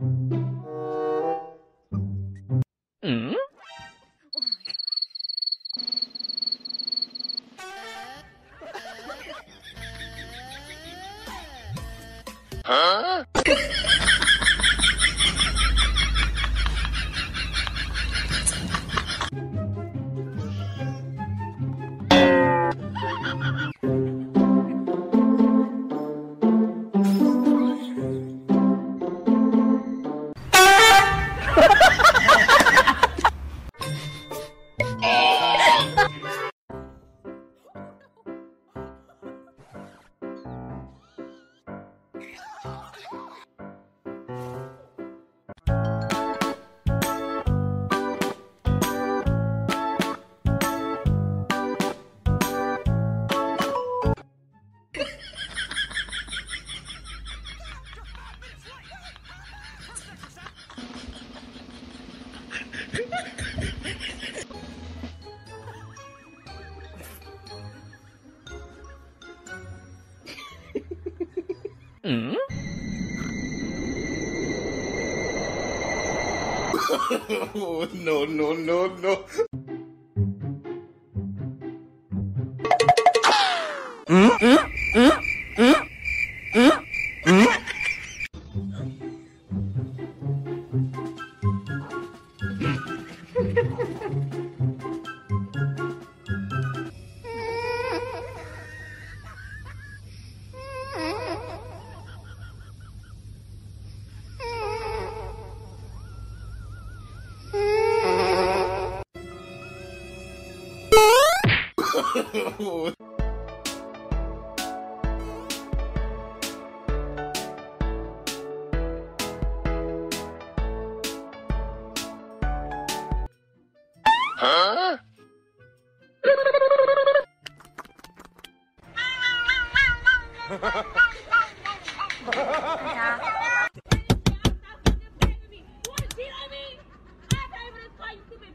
嗯？嗯？Oh, mm. no, no, no, no.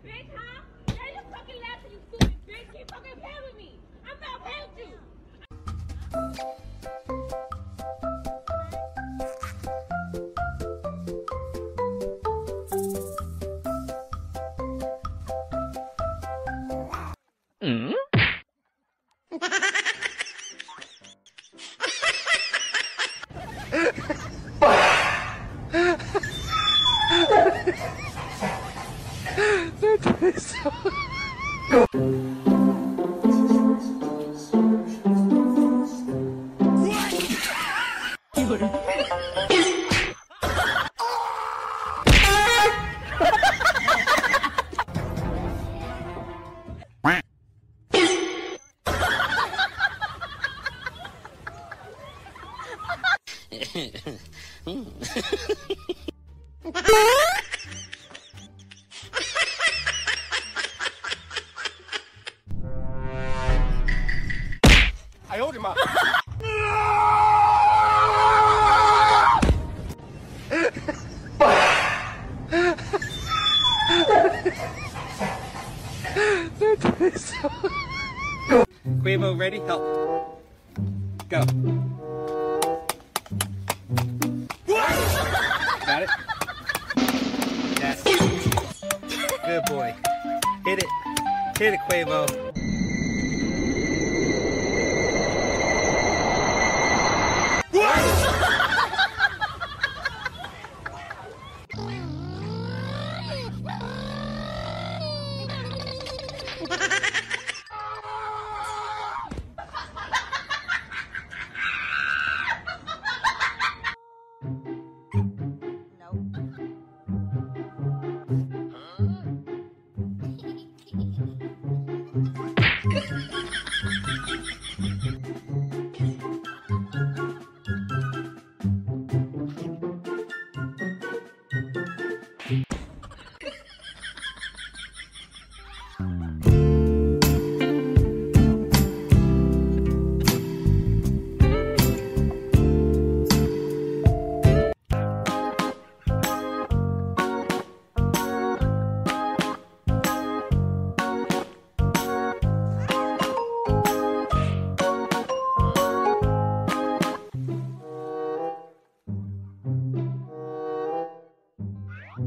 Bitch, huh? Yeah, you fucking laughing, you stupid bitch. Keep fucking playing with me. I'm not playing with you. Ha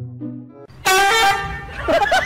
ha ha!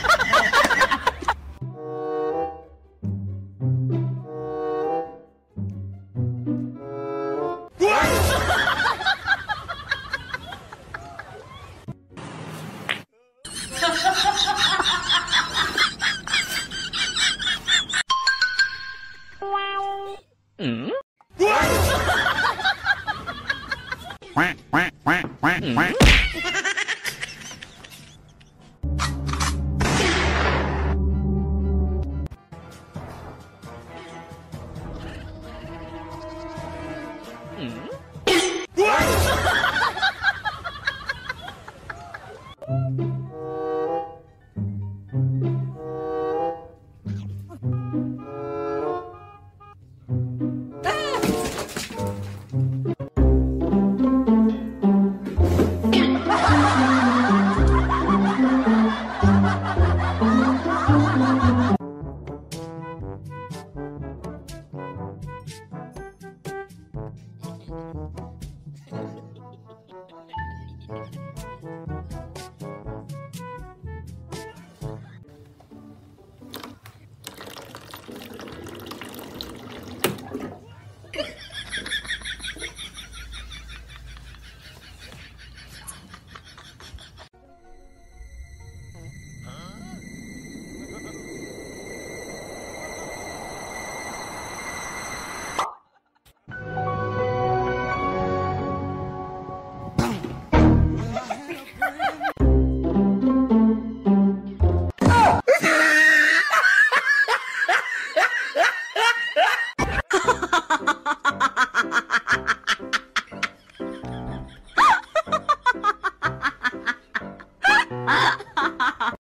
啊哈哈哈哈。